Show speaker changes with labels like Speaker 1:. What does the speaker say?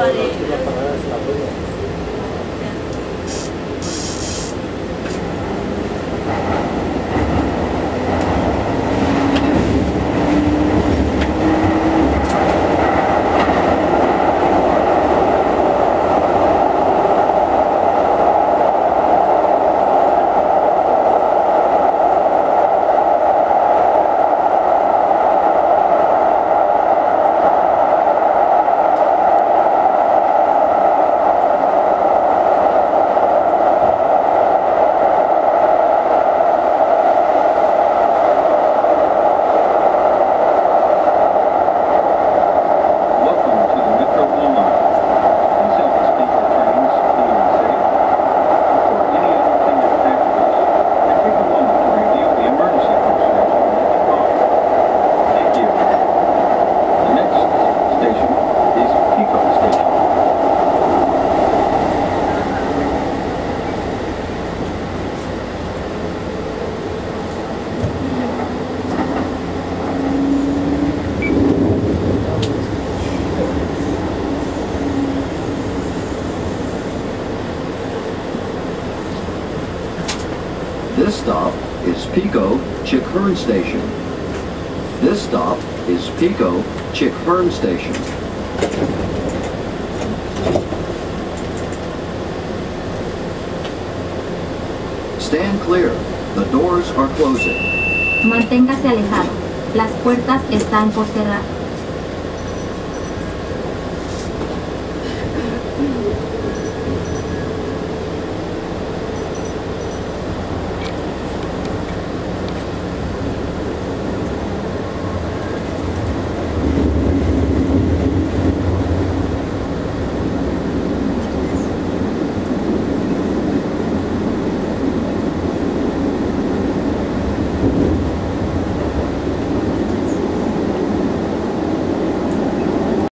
Speaker 1: parede.
Speaker 2: This stop is Pico Chick Hearn Station. This stop is Pico Chick Hearn Station. Stand clear. The doors are closing.
Speaker 3: Manténgase alejado. Las puertas están por cerrar.